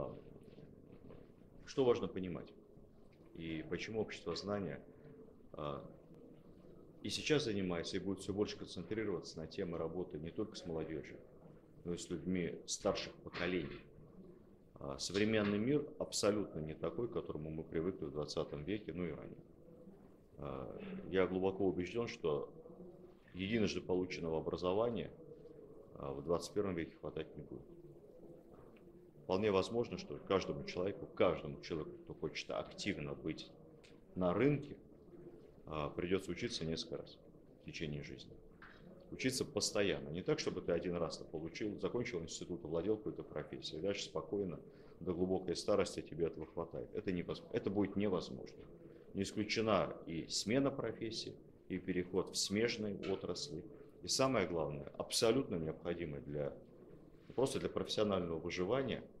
А, что важно понимать? И почему общество знания а, и сейчас занимается, и будет все больше концентрироваться на теме работы не только с молодежью, но и с людьми старших поколений. А, современный мир абсолютно не такой, к которому мы привыкли в 20 веке, ну и ранее. Я глубоко убежден, что единожды полученного образования в 21 веке хватать не будет. Вполне возможно, что каждому человеку, каждому человеку, кто хочет активно быть на рынке, а, придется учиться несколько раз в течение жизни. Учиться постоянно. Не так, чтобы ты один раз получил, закончил институт, овладел какой-то профессией, дальше спокойно до глубокой старости тебе этого хватает. Это, невозможно. это будет невозможно. Не исключена и смена профессии, и переход в смежные отрасли. И самое главное, абсолютно необходимое для просто для профессионального выживания –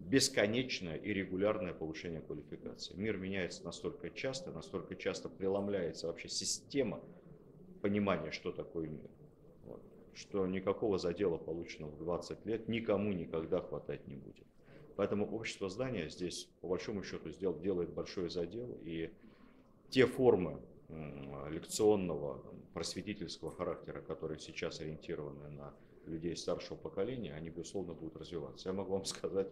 бесконечное и регулярное повышение квалификации. Мир меняется настолько часто, настолько часто преломляется вообще система понимания, что такое мир. Вот. Что никакого задела, полученного в 20 лет, никому никогда хватать не будет. Поэтому общество здания здесь, по большому счету, сделал, делает большой задел. И те формы лекционного, просветительского характера, которые сейчас ориентированы на людей старшего поколения, они, безусловно, будут развиваться. Я могу вам сказать,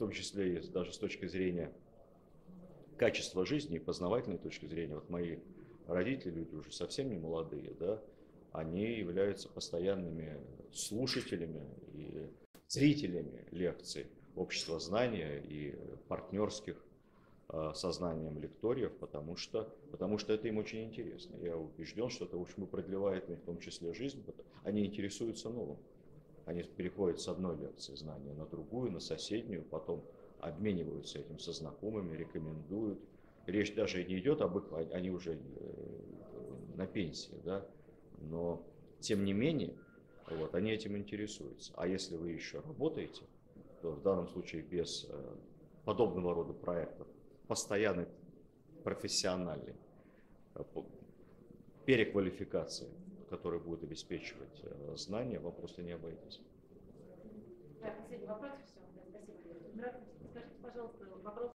том числе и даже с точки зрения качества жизни и познавательной точки зрения, вот мои родители, люди уже совсем не молодые, да, они являются постоянными слушателями и зрителями лекций общества знания и партнерских Э, сознанием лекториев, потому что, потому что это им очень интересно. Я убежден, что это, в общем, продлевает в том числе жизнь. Они интересуются новым. Они переходят с одной лекции знания на другую, на соседнюю, потом обмениваются этим со знакомыми, рекомендуют. Речь даже не идет об их, они уже э, на пенсии, да, но тем не менее, вот, они этим интересуются. А если вы еще работаете, то в данном случае без э, подобного рода проектов постоянной профессиональной э, переквалификации, которая будет обеспечивать э, знания, вам просто не обойтись. Да, последний вопрос, все. Да, спасибо. Скажите, пожалуйста, вопрос